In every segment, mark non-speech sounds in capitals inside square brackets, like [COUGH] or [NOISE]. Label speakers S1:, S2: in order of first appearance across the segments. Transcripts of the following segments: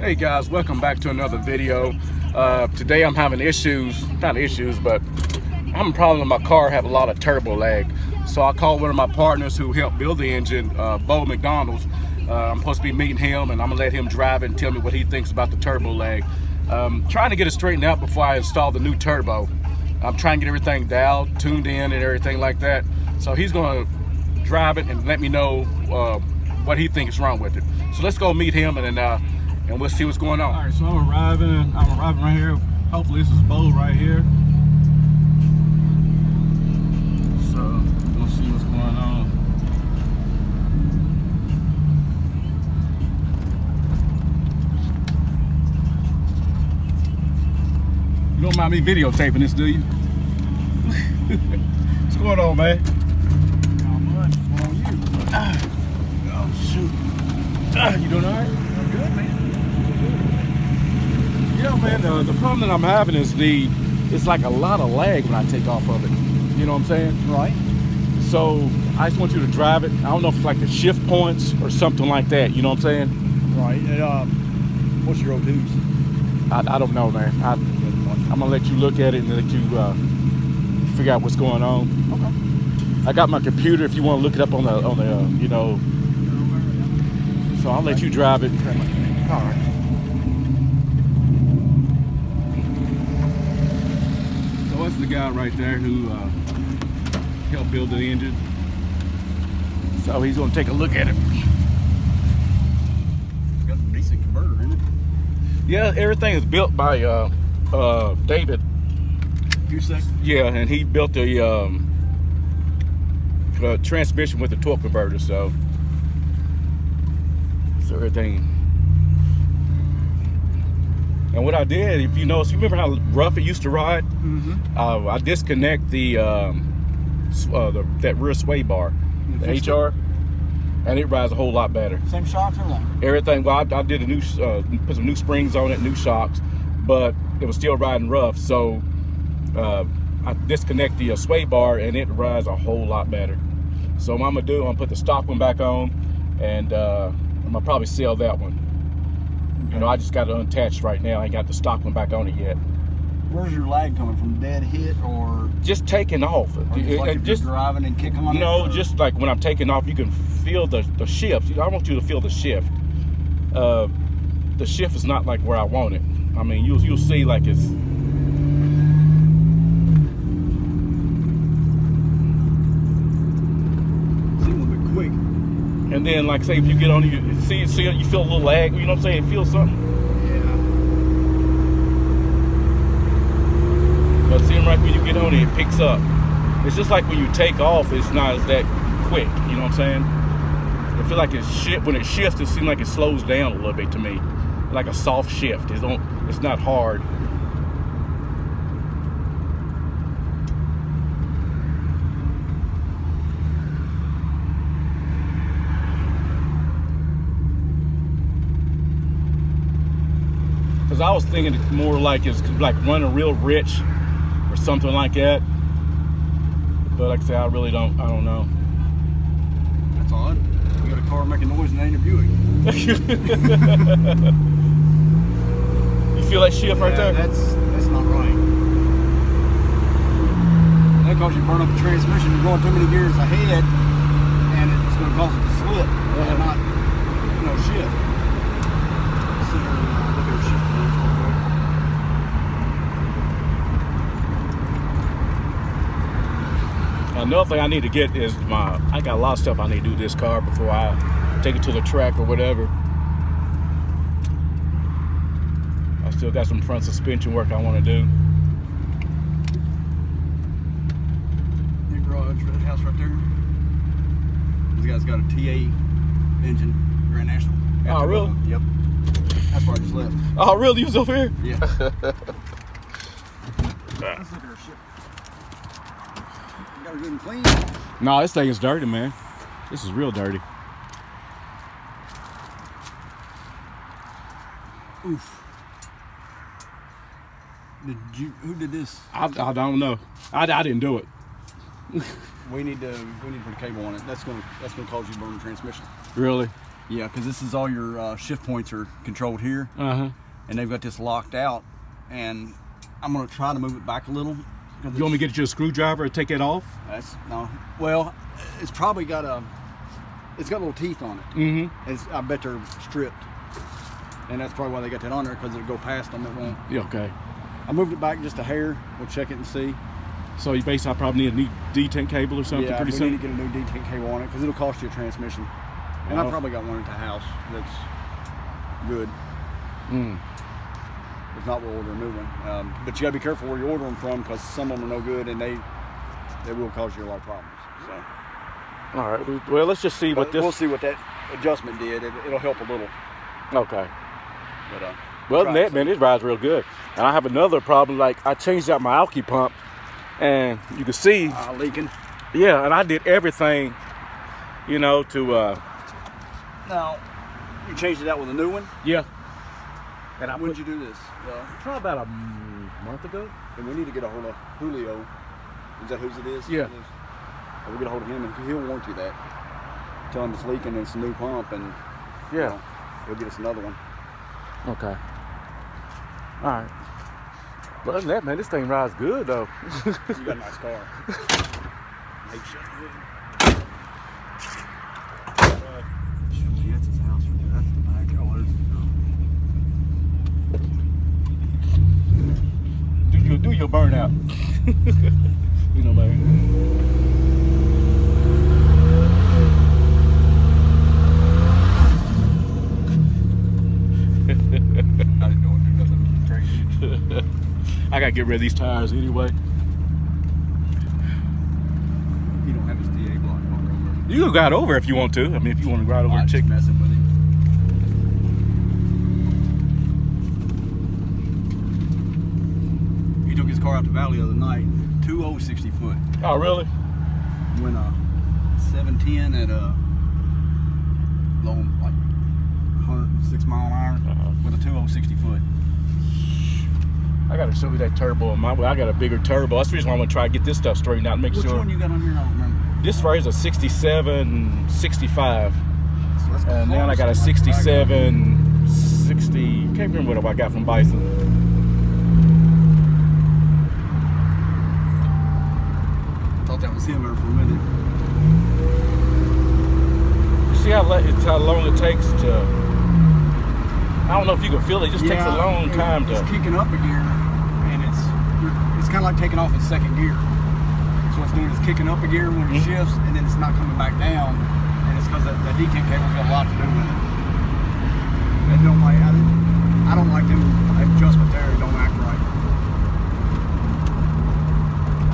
S1: Hey guys, welcome back to another video. Uh, today I'm having issues, not issues, but I'm a problem with my car, have a lot of turbo lag. So I called one of my partners who helped build the engine, uh, Bo McDonald's. Uh, I'm supposed to be meeting him and I'm gonna let him drive and tell me what he thinks about the turbo lag. Um, trying to get it straightened out before I install the new turbo. I'm trying to get everything dialed, tuned in and everything like that. So he's gonna drive it and let me know uh, what he thinks is wrong with it. So let's go meet him and then uh, and we'll see what's going on.
S2: All right, so I'm arriving. I'm arriving right here. Hopefully this is Bo right here. So we'll see what's going on.
S1: You don't mind me videotaping this, do you? [LAUGHS] what's going on, man?
S2: Not much. What's on you?
S1: Oh shoot. Ah, you doing all right?
S2: I'm good, man.
S1: Yeah, man. Uh, the problem that I'm having is the it's like a lot of lag when I take off of it. You know what I'm saying?
S2: Right.
S1: So I just want you to drive it. I don't know if it's like the shift points or something like that. You know what I'm saying?
S2: Right. And, um, what's your O2s?
S1: I, I don't know, man. I, I'm gonna let you look at it and let you uh, figure out what's going on.
S2: Okay.
S1: I got my computer if you want to look it up on the on the uh, you know. So I'll let you drive it.
S2: All right.
S1: So that's the guy right there who uh, helped build the engine. So he's gonna take a look at it.
S2: It's got a decent converter in it.
S1: Yeah, everything is built by uh, uh, David.
S2: Cusack.
S1: Yeah, and he built the um, uh, transmission with the torque converter. So, so everything. And what I did, if you notice, you remember how rough it used to ride?
S2: Mm-hmm.
S1: Uh, I disconnect the, um, uh, the that rear sway bar, the? HR, and it rides a whole lot better.
S2: Same shocks or longer?
S1: Everything. Well, I, I did a new, uh, put some new springs on it, new shocks, but it was still riding rough. So uh, I disconnect the uh, sway bar, and it rides a whole lot better. So what I'm gonna do, I'm gonna put the stock one back on, and uh, I'm gonna probably sell that one. You know, I just got it unattached right now. I ain't got the stock one back on it yet.
S2: Where's your lag coming from? Dead hit or,
S1: Just taking off.
S2: or
S1: It-
S2: just like
S1: it- just
S2: driving and kicking on?
S1: No,
S2: or-
S1: just like when I'm taking off, you can feel the, the shift. I want you to feel the shift. Uh, the shift is not like where I want it. I mean, you'll you'll see like it's.
S2: Seem a little bit quick.
S1: And then, like, say if you get on, you see, see, you feel a little lag. You know what I'm saying? Feel something.
S2: Yeah.
S1: But seem like when you get on it, it picks up. It's just like when you take off, it's not as that quick. You know what I'm saying? I feel like it's shift when it shifts. It seems like it slows down a little bit to me, like a soft shift. It's don't. It's not hard. Cause I was thinking more like it's like running real rich or something like that. But like I say, I really don't. I don't know.
S2: That's odd. You got a car making noise and Buick. [LAUGHS]
S1: You feel that shift right
S2: Yeah,
S1: there?
S2: That's that's not right. That cause you burn up the transmission. You're going too many gears ahead, and it's going to cause it to slip
S1: Yeah.
S2: and not, you know, shift. Let's see here, uh, look at our shift gears real quick.
S1: Another thing I need to get is my. I got a lot of stuff I need to do this car before I take it to the track or whatever. I still got some front suspension work I want to do.
S2: Your garage, that house right there. This guy's got a TA engine, Grand National.
S1: Oh,
S2: two
S1: really?
S2: them. Yep. That's where I just left.
S1: Oh, really? You was over here?
S2: Yeah. Let's look at our shit. You got it good and clean.
S1: No, this thing is dirty, man. This is real dirty.
S2: Oof. Did you? Who did this?
S1: I, I don't know. I, I didn't do it. [LAUGHS]
S2: We need to. We need to put a cable on it. That's gonna. That's gonna cause you to burn the transmission.
S1: Really?
S2: Yeah, because this is all your uh, shift points are controlled here,
S1: Uh huh.
S2: and they've got this locked out. And I'm gonna try to move it back a little.
S1: You want me to get you a screwdriver and take it off?
S2: That's no. Well, it's probably got a. It's got little teeth on it.
S1: Mm-hmm.
S2: It's, I bet they're stripped, and that's probably why they got that on there because it'll go past them. It won't.
S1: Yeah, okay.
S2: I moved it back just a hair. We'll check it and see.
S1: So you basically I probably need a new detent cable or something
S2: yeah,
S1: pretty
S2: we
S1: soon.
S2: need to get a new detent cable on it because it'll cost you a transmission. And I probably got one at the house that's good.
S1: Mm.
S2: If not, we'll order a new one. Um, but you gotta be careful where you order them from because some of them are no good and they they will cause you a lot of problems. So
S1: All right. Well, let's just see what this.
S2: we'll see what that adjustment did. It, it'll help a little.
S1: Okay.
S2: But uh,
S1: Well, than that, man, it rides real good. And I have another problem. Like I changed out my alky pump, and you can see,
S2: uh, leaking.
S1: yeah, and I did everything, you know, to uh,
S2: Now you changed it out with a new one.
S1: yeah. And I
S2: When
S1: put
S2: did you do this? Uh,
S1: probably about a month ago.
S2: and we need to get a hold of Julio. Is that whose it is?
S1: Yeah.
S2: It is. We'll get a hold of him and he'll warranty that. Tell him it's leaking and it's a new pump and you
S1: Yeah.
S2: know, he'll get us another one.
S1: Okay. All right. But other than that, man, this thing rides good though.
S2: You got a nice car. [LAUGHS] Make sure his house right there. That's the back. Oh, there's
S1: do your do your burnout. [LAUGHS] you know, man. [LAUGHS]
S2: I didn't know do nothing crazy. [LAUGHS]
S1: I gotta get rid of these tires anyway.
S2: He don't have his block on over.
S1: You can ride over if you want to. I mean, if you want to ride over
S2: I'm messing with him. He took his car out the Valley the other night, 2060 foot.
S1: Oh, really?
S2: Went a 710 at a low, like 106 mile an hour
S1: Uh-huh.
S2: with a 2060 foot.
S1: I gotta show you that turbo in my way. I got a bigger turbo. That's the reason why I'm gonna try to get this stuff straightened out and make
S2: Which
S1: sure.
S2: one you got on here? I don't remember.
S1: This far is a 67, 65.
S2: So
S1: And then I got a
S2: close to like the
S1: 67, 60. Can't remember what I got from Bison.
S2: Thought that was him there for a minute.
S1: You see how, it's how long it takes to. I don't know if you can feel it. It just takes a long
S2: it-
S1: time to.
S2: It's kicking up a gear, and it's it's kind of like taking off in second gear. So it's doing is kicking up a gear when it
S1: Mhm.
S2: shifts, and then it's not coming back down, and it's because that, that detent cable's got a lot to do with it. They don't like I, I don't like them adjustment there. It don't act right.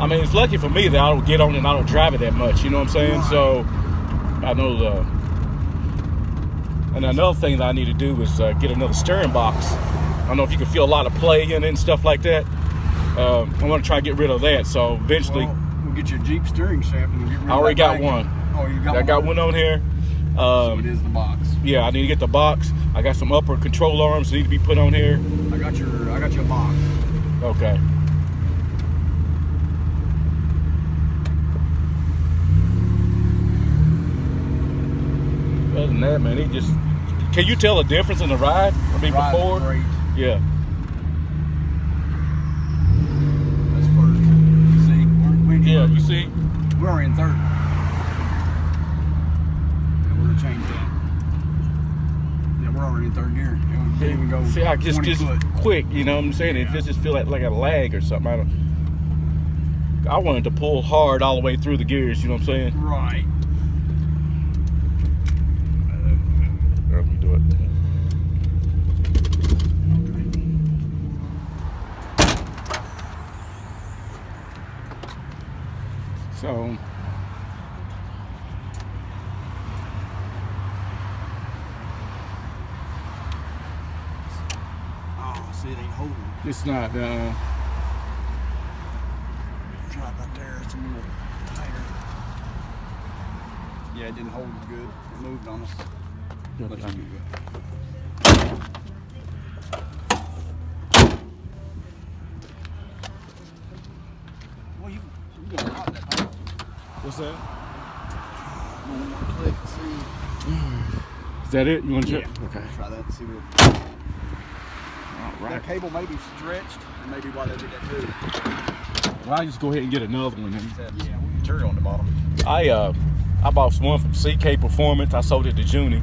S1: I mean, it's lucky for me that I don't get on it and I don't drive it that much. You know what I'm saying?
S2: Right.
S1: So I know the. And another thing that I need to do is uh, get another steering box. I don't know if you can feel a lot of play in it and stuff like that. Um, I want to try to get rid of that. So eventually,
S2: Well, we'll get your Jeep steering shaft and we'll get rid
S1: I already got one.
S2: Oh, you got
S1: I
S2: one.
S1: got one on here.
S2: So it
S1: Um,
S2: the box.
S1: yeah, I need to get the box. I got some upper control arms that need to be put on here.
S2: I got your I got your box.
S1: Okay. Other than that, man, he just. Can you tell a difference in the ride? I mean,
S2: Ride's
S1: before.
S2: great.
S1: Yeah.
S2: That's first. See, we're, we
S1: Yeah, you see?
S2: We're in third. And we're gonna change that. Yeah, we're already in third gear. We can't even go
S1: See, I just just
S2: foot.
S1: quick, you know what I'm saying? If
S2: Yeah.
S1: it just feel like like a lag or something, I don't. I wanted to pull hard all the way through the gears. You know what I'm saying?
S2: Right.
S1: Let me do it. So
S2: Oh, see, it ain't holding.
S1: it's not. Uh,
S2: Try right there. It's a little tighter. Yeah, it didn't hold good. It moved on us. Let you do it. Well, you, you got a lot that high.
S1: what's that?
S2: One more click.
S1: Is that it? You want to
S2: Yeah.
S1: check? Okay.
S2: Try that see what.
S1: All
S2: That cable may be stretched, and maybe why they did that too.
S1: Well, I just go ahead and get another one. then.
S2: Yeah, material on the bottom.
S1: I uh I bought one from CK Performance. I sold it to Junie,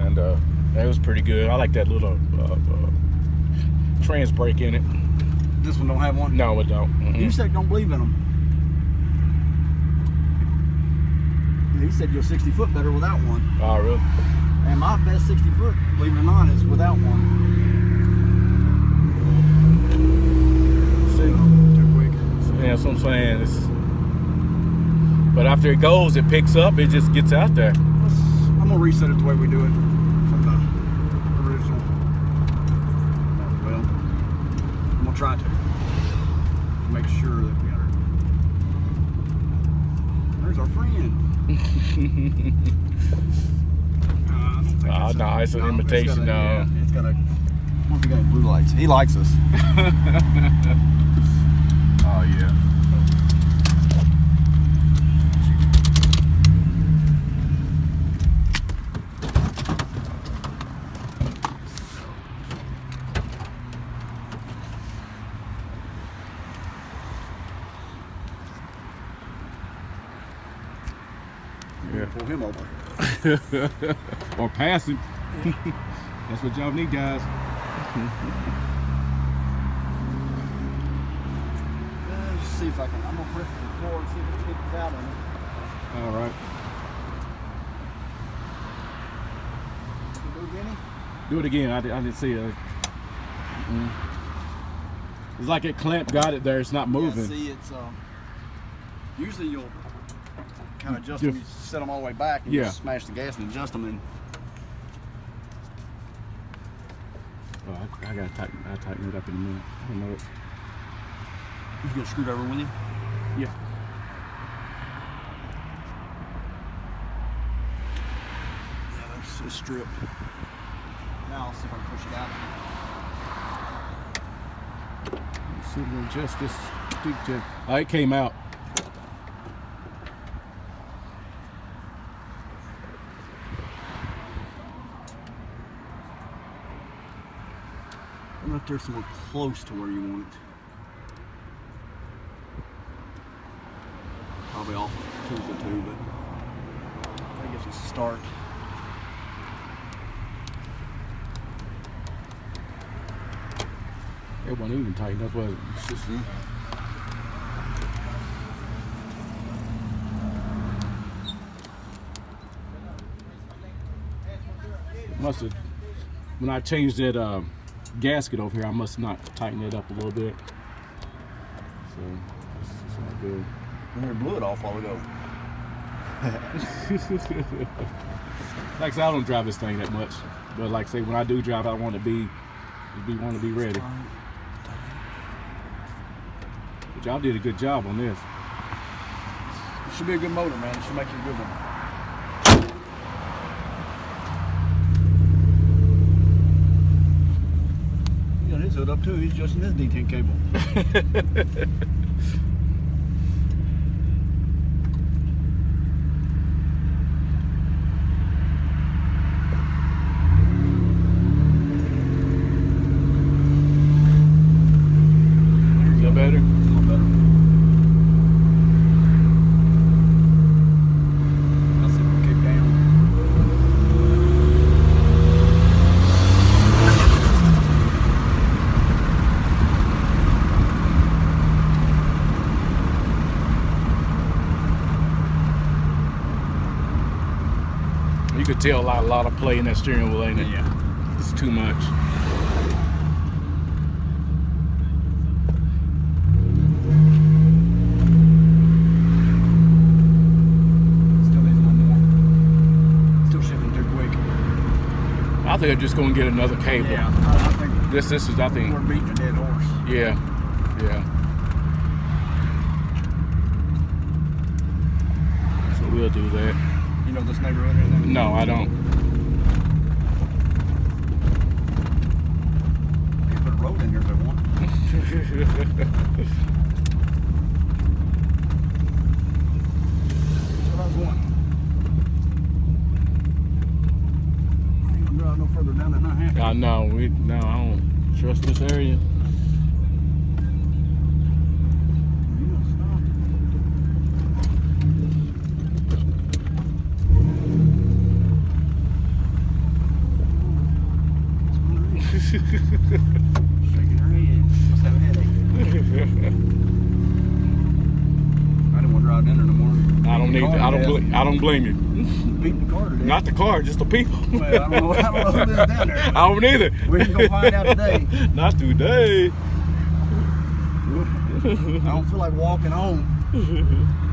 S1: and uh that was pretty good. I like that little uh, uh, trans brake in it.
S2: This one don't have one.
S1: No, it don't. Mm-mm.
S2: You said don't believe in them. He said you're 60 foot better without one.
S1: Oh, really?
S2: And my best 60 foot, believe it or not, is without one.
S1: See,
S2: Too quick.
S1: yeah, that's what I'm saying. It's, but after it goes, it picks up. It just gets out there.
S2: Let's, I'm gonna reset it the way we do it from the original. Well, I'm gonna try to make sure that we are. There's our friend. Uh, I don't think it's a-
S1: no, it's an imitation,
S2: got a-
S1: no.
S2: yeah, it's got a. What if we got blue lights? He likes us. [LAUGHS]
S1: Oh yeah.
S2: Him over. [LAUGHS]
S1: or pass him. [LAUGHS] That's what y'all need, guys.
S2: Let's see if I can. I'm gonna press the floor and see if it kicks out on it.
S1: All right.
S2: You move any?
S1: Do it again. I, did, I didn't see it. Mm-mm. It's like it clamp got it there. It's not moving.
S2: Yeah, see, it's um. Usually you'll kind of adjust
S1: You-
S2: them. You set them all the way back and
S1: Yeah.
S2: just smash the gas and adjust them. And
S1: Oh, I, I gotta tighten. I tighten it up in a minute. I don't know it.
S2: you get a screwdriver with you.
S1: Yeah.
S2: Yeah, that's a strip. Now I'll see if I can push it out.
S1: Let's see if we can adjust this. Oh, it came out.
S2: I'm gonna throw somewhere close to where you want it. Probably off two to two, but that gives us a start.
S1: It wasn't even tightened up. Was it? It's just, must have. When I changed that uh, gasket over here, I must not tighten it up a little bit. So it's, it's all good.
S2: And we blew it off while ago. [LAUGHS]
S1: like I said, I don't drive this thing that much, but like I say, when I do drive, I want to be, be want to be ready. But y'all did a good job on this.
S2: It should be a good motor, man. It should make you a good one. His up too. He's adjusting his detent cable. [LAUGHS]
S1: Feel better?
S2: A little better. I'll see if we kick down.
S1: You could tell a lot, a lot of play in that steering wheel, ain't it?
S2: Yeah.
S1: It's too much.
S2: Still needs one more. Still shifting too quick.
S1: I think I'm just gonna get another cable.
S2: I, I think
S1: This, this is, I think,
S2: we're beating a dead horse.
S1: yeah, yeah. So we'll do that.
S2: You know this neighborhood or anything?
S1: No, I don't.
S2: They put a road in here if they want. That's [LAUGHS] what I was wanting.
S1: Nah, no, further down than I have. I know. we no, I don't trust this area.
S2: Shaking her head. Must have a headache. I didn't want to drive down there no more.
S1: I don't need. I don't.
S2: to
S1: I don't blame you.
S2: Beating the car.
S1: Not the car, just the people.
S2: Well, I don't know. I don't know who down there.
S1: I don't either.
S2: We can go find out today. [LAUGHS]
S1: Not today.
S2: I don't feel like walking home. [LAUGHS]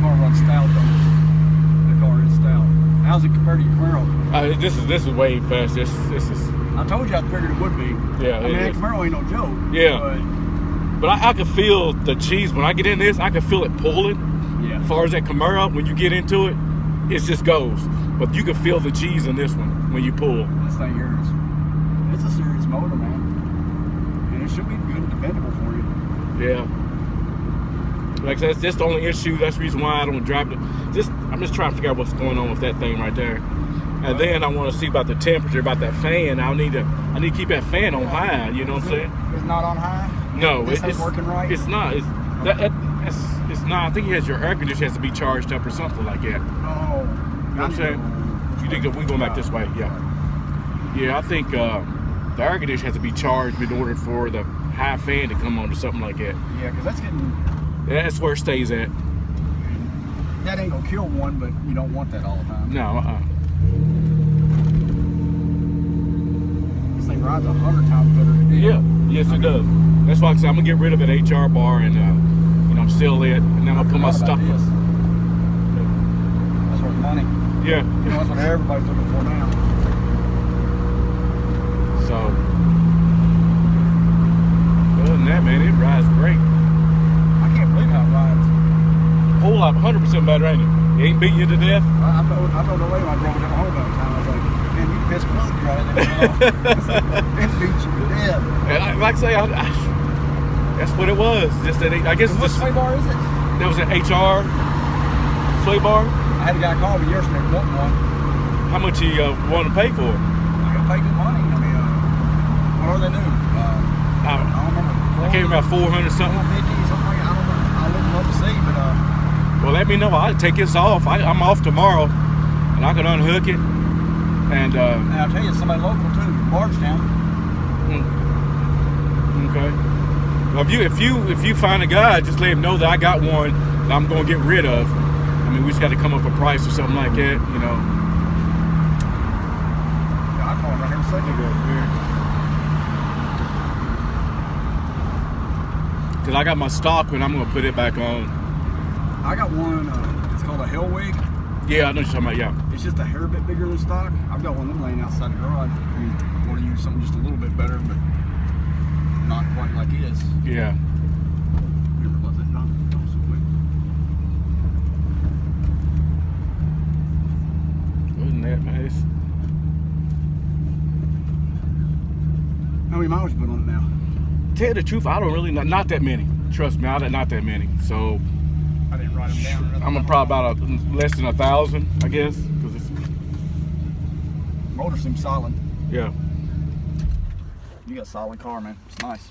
S2: Car runs stout though. The car is stout. How's it compared to your
S1: This is this is way fast. This this is.
S2: I told you I figured it would be.
S1: Yeah,
S2: I mean,
S1: it.
S2: Camaro ain't no joke.
S1: Yeah.
S2: But
S1: But I, I can feel the cheese when I get in this. I can feel it pulling.
S2: yeah.
S1: As far as that Camaro, when you get into it, it just goes. But you can feel the cheese in this one when you pull.
S2: This thing here is, it's a serious motor, man. And it should be good and dependable for you.
S1: Yeah. Like that's just the only issue. That's the reason why I don't drive it. Just I'm just trying to figure out what's going on with that thing right there. And then I want to see about the temperature, about that fan. I'll need to I need to keep that fan on high. You know what I'm saying?
S2: It's not on high?
S1: No,
S2: This
S1: it- it's
S2: working right?
S1: It's not. It's that, that it's, it's not. I think it has your air conditioner has to be charged up or something like that.
S2: Oh.
S1: You know what I'm saying? You think that we going back this way? Yeah. Yeah, I think uh, the air conditioner has to be charged in order for the high fan to come on or something like that.
S2: Yeah, because that's getting,
S1: That's where it stays at.
S2: that ain't gonna kill one, but you don't want that all the time.
S1: No, uh-uh.
S2: This thing rides a hundred times better than it.
S1: Yeah, yes it does. That's why I said I'm gonna get rid of that HR bar and uh, you know I'm still it, and then I'm gonna put my stuff.
S2: this. That's worth money.
S1: Yeah.
S2: You know, that's what everybody's looking for now.
S1: So other than that, man, it rides great.
S2: I can't believe how it rides.
S1: Whole lot, 100 percent better, ain't it? It ain't beating you to death.
S2: I, I told I told the when I drove it home that time, I was like, man, you piss driving that It beats you to death.
S1: And I, like I say, I, I, that's what it was. Just that I guess it's
S2: What sway bar is it?
S1: that was an HR sway bar.
S2: I had a guy call me yesterday wanting one.
S1: How much he uh, want to pay for? it?
S2: I gotta pay good money. I mean, uh, what are they new? Uh,
S1: I,
S2: I don't remember.
S1: I can't remember 400 something.
S2: 450, something like that. I don't know. I'll look them up to see, but uh,
S1: Well, let me know. I'll take this off. I, I'm off tomorrow, and I can unhook it. And uh,
S2: and I'll tell you, somebody local too, Bardstown.
S1: okay. Well, if you if you if you find a guy, just let him know that I got one that I'm gonna get rid of. I mean, we just got to come up with a price or something like that, you know.
S2: Yeah, I call him right here a second.
S1: Cause I got my stock and I'm gonna put it back on.
S2: I got one. Uh, it's called a Hellwig.
S1: Yeah, I know what you're talking about. Yeah.
S2: It's just a hair bit bigger than stock. I've got one of them laying outside the garage. I mean, want to use something just a little bit better, but not quite like his.
S1: Yeah.
S2: Here, close that door. Don't so quick.
S1: Wasn't that nice?
S2: How many miles you put on it now?
S1: Tell you the truth, I don't really not, not that many. Trust me, I not that many. So
S2: I didn't write them down.
S1: I'm gonna probably about a, less than a thousand, I guess. Cause it's
S2: Motor seems solid.
S1: yeah.
S2: You got a solid car, man. It's nice.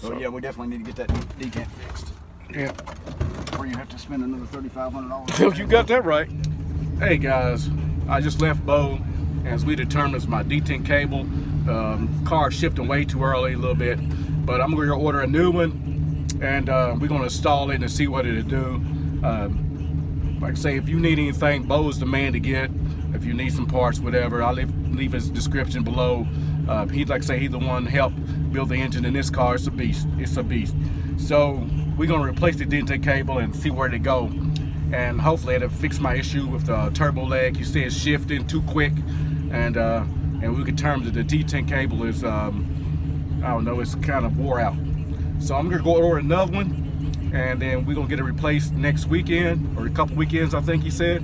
S2: So,
S1: So-
S2: yeah, we definitely need to get that detent fixed.
S1: Yeah.
S2: Or you have to spend another thirty-five hundred dollars. [LAUGHS]
S1: You got that right. Hey guys, I just left Bo as we determined it's my detent cable. Um, car shifting way too early a little bit, but I'm going to order a new one and uh, we're going to install it and see what it'll do. Um, like I say, if you need anything, Bo's the man to get. If you need some parts, whatever, I'll leave, leave his description below. Uh, he'd like to say he's the one help build the engine in this car. It's a beast. It's a beast. So we're gonna replace the detent cable and see where they go. And hopefully it'll fix my issue with the turbo lag. You see it's shifting too quick. And uh, and we can determine that the detent cable is, um, I don't know, it's kind of wore out. So I'm gonna go order another one and then we're gonna get it replaced next weekend or a couple weekends I think he said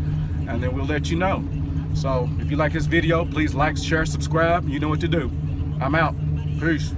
S1: and then we'll let you know. So if you like this video please like share subscribe you know what to do. I'm out. Peace